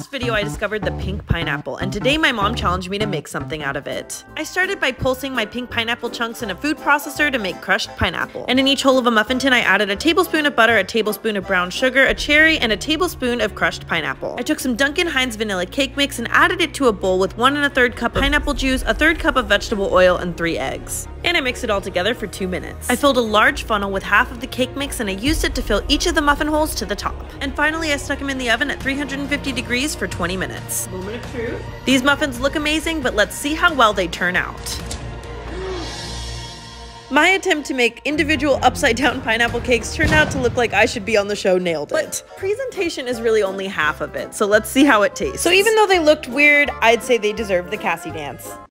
last video, I discovered the pink pineapple, and today my mom challenged me to make something out of it. I started by pulsing my pink pineapple chunks in a food processor to make crushed pineapple. And in each hole of a muffin tin, I added a tablespoon of butter, a tablespoon of brown sugar, a cherry, and a tablespoon of crushed pineapple. I took some Duncan Hines vanilla cake mix and added it to a bowl with one and a third cup of pineapple juice, a third cup of vegetable oil, and three eggs. And I mixed it all together for two minutes. I filled a large funnel with half of the cake mix and I used it to fill each of the muffin holes to the top. And finally, I stuck them in the oven at 350 degrees for 20 minutes. Moment of truth. These muffins look amazing, but let's see how well they turn out. My attempt to make individual upside down pineapple cakes turned out to look like I should be on the show Nailed It. But presentation is really only half of it, so let's see how it tastes. So even though they looked weird, I'd say they deserve the Cassie dance.